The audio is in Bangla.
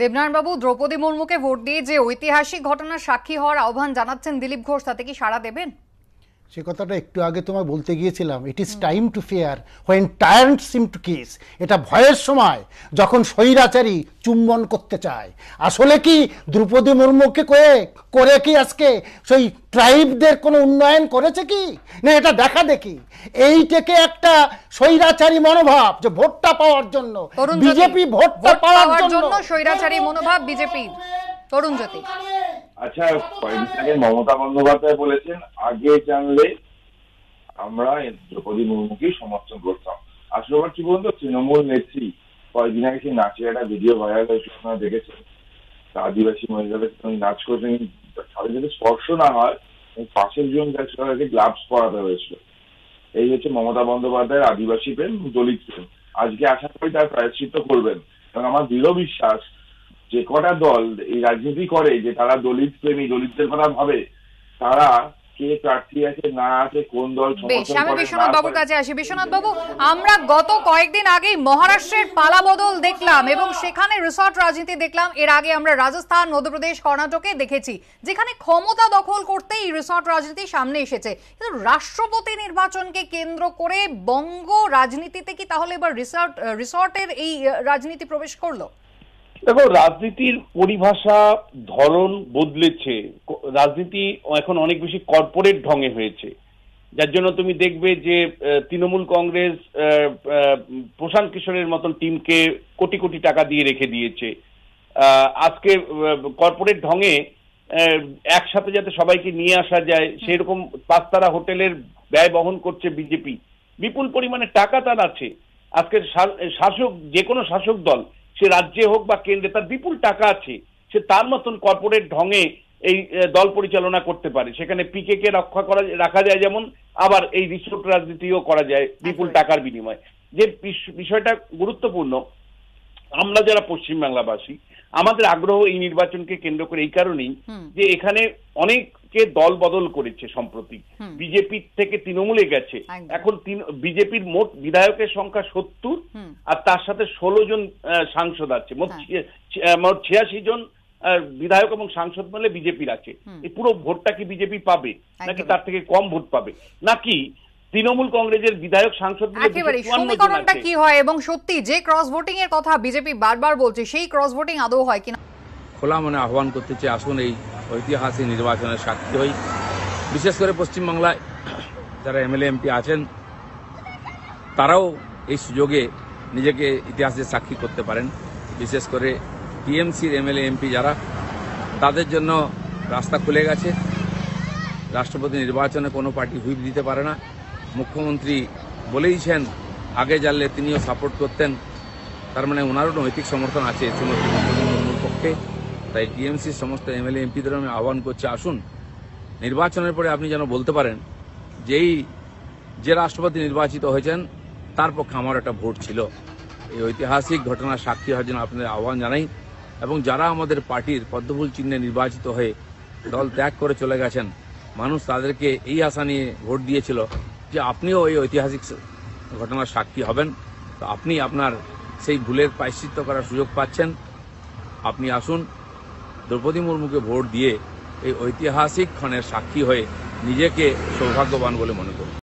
দেবনারায়ণবাবু, দ্রৌপদী মুর্মুকে ভোট দিয়ে যে ঐতিহাসিক ঘটনার সাক্ষী হওয়ার আহ্বান জানাচ্ছেন দিলীপ ঘোষ, তাতে কি সাড়া দেবেন? সে কথাটা একটু আগে তোমায় বলতে গিয়েছিলাম। It is time to fear when tyrants seem to kiss এটা ভয়ের সময় যখন স্বৈরাচারী চুম্বন করতে চায়। আসলে কি দ্রৌপদী মুর্মুকে করে করে কি আজকে সেই ট্রাইবদের কোনো উন্নয়ন করেছে কি? না এটা দেখা দেখি। এইটাকে একটা স্বৈরাচারী মনোভাব যে ভোটটা পাওয়ার জন্য বিজেপি ভোটটা পাওয়ার জন্য। স্বৈরাচারী মনোভাব বিজেপির। তরুণ জ্যোতি। আচ্ছা কয়েকদিন মমতা বন্দ্যোপাধ্যায় বলেছেন, আগে জানলে আমরা দ্রৌপদী মুর্মুকেই সমর্থন করতাম। আসলে কি বলতো তৃণমূল নেত্রী কয়েকদিন আগে সেই নাচের একটা ভিডিও ভাইরাল হয়েছে, আপনারা দেখেছেন। আদিবাসী মহিলাদের নাচ করছেন, তাদের স্পর্শ না হয় পাশের জন গ্লাভস পরাতে হয়েছিল। এই হচ্ছে মমতা বন্দ্যোপাধ্যায়ের আদিবাসী প্রেম, দলিত প্রেম। আজকে আশা করি তার প্রায়শ্চিত্ত করবেন। কারণ আমার দৃঢ় বিশ্বাস যে কটা দল এই রাজনীতি করে যে তারা দলিত প্রেমী দলিতদের কথা ভাবে? তারা কে প্রার্থী আছে না আছে কোন দল সমর্থন আমি বিশ্বনাথ বাবুর কাছে আসি। বিশ্বনাথ বাবু আমরা গত কয়েকদিন আগেই মহারাষ্ট্রের পালাবদল দেখলাম এবং সেখানে রিসর্ট রাজনীতি দেখলাম। এর আগে আমরা রাজস্থান মধ্যপ্রদেশ কর্ণাটকে দেখেছি যেখানে ক্ষমতা দখল করতেই রিসর্ট রাজনীতি সামনে এসেছে। কিন্তু রাষ্ট্রপতি নির্বাচনকে কেন্দ্র করে বঙ্গ রাজনীতিতে কি তাহলে এবার রিসর্ট রিসর্টের এই রাজনীতি প্রবেশ করল? দেখো, রাজনীতির পরিভাষা ধরন বদলেছে। রাজনীতি এখন অনেক বেশি কর্পোরেট ঢঙে হয়েছে। যার জন্য তুমি দেখবে যে তৃণমূল কংগ্রেস প্রশান্ত কিশোরের মতন টিমকে কোটি কোটি টাকা দিয়ে রেখে দিয়েছে। আজকে কর্পোরেট ঢঙে একসাথে যাতে সবাইকে নিয়ে আসা যায়, সেরকম পাঁচতারা হোটেলের ব্যয় বহন করছে বিজেপি। বিপুল পরিমাণে টাকা তার আছে। আজকের শাসক, যে কোনো শাসক দল সে রাজ্যে হোক বা কেন্দ্রে তার বিপুল টাকা আছে সে তার মতন কর্পোরেট ঢঙে এই দল পরিচালনা করতে পারে। সেখানে পিকে কে রক্ষা করা রাখা যায় যেমন আবার এই রিসোর্ট রাজনীতিও করা যায় বিপুল টাকার বিনিময়ে। যে বিষয়টা গুরুত্বপূর্ণ আমরা যারা পশ্চিমবাংলাবাসী আমাদের আগ্রহ এই নির্বাচনকে কেন্দ্র করে এই কারণেই যে এখানে অনেককে দল বদল করেছে সম্প্রতি। হুম। বিজেপি থেকে তৃণমূলে গেছে। এখন বিজেপির মোট বিধায়কের সংখ্যা সত্তর। আর তার সাথে ষোলো জন সাংসদ আছে। মোট হ্যাঁ। ছিয়াশি জন বিধায়ক এবং সাংসদ মিলে বিজেপির আছে। এই পুরো ভোটটা কি বিজেপি পাবে? নাকি তার থেকে কম ভোট পাবে? নাকি তৃণমূল কংগ্রেসের বিধায়ক সাংসদ একেবারে সমীকরণটা কি হয়? এবং সত্যি যে ক্রস ভোটিং এর কথা বিজেপি বারবার বলছে সেই ক্রস ভোটিং আদৌ হয় কিনা? খোলা মনে আহ্বান করতে চাই আসুন এই ঐতিহাসিক নির্বাচনের সাক্ষী হই। বিশেষ করে পশ্চিমবাংলায় যারা এমএলএ এমপি আছেন তারাও এই সুযোগে নিজেকে ইতিহাসের সাক্ষী করতে পারেন। বিশেষ করে টিএমসির এমএলএ, এমপি যারা, তাদের জন্য রাস্তা খুলে গেছে। রাষ্ট্রপতি নির্বাচনে কোনো পার্টি হুইপ দিতে পারে না। মুখ্যমন্ত্রী বলেইছেন, আগে জানলে তিনিও সাপোর্ট করতেন। তার মানে ওনারও নৈতিক সমর্থন আছে পক্ষে। তাই টিএমসির সমস্ত এমএলএ, এমপিদের আমি আহ্বান করছি, আসুন। নির্বাচনের পরে আপনি যেন বলতে পারেন, যেই যে রাষ্ট্রপতি নির্বাচিত হয়েছেন তার পক্ষে আমার একটা ভোট ছিল। এই ঐতিহাসিক ঘটনার সাক্ষী হওয়ার জন্য আপনাদের আহ্বান জানাই এবং যারা আমাদের পার্টির পদ্মফুল চিহ্নে নির্বাচিত হয়ে দল ত্যাগ করে চলে গেছেন, মানুষ তাদেরকে এই আশা নিয়ে ভোট দিয়েছিল যে আপনিও এই ঐতিহাসিক ঘটনার সাক্ষী হবেন। তো আপনি আপনার সেই ভুলের প্রায়শ্চিত্ত করার সুযোগ পাচ্ছেন। আপনি আসুন, দ্রৌপদী মুর্মুকে ভোট দিয়ে এই ঐতিহাসিক ক্ষণের সাক্ষী হয়ে নিজেকে সৌভাগ্যবান বলে মনে করুন।